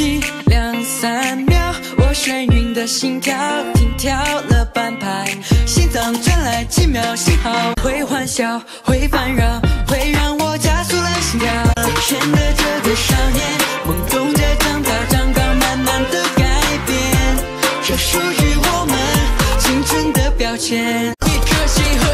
一两三秒我眩晕的心跳停跳了半拍。心脏传来几秒信号会欢笑会烦扰会让我加速了心跳。最炫的这个少年懵懂着长大长高慢慢的改变这属于我们青春的标签。一颗心和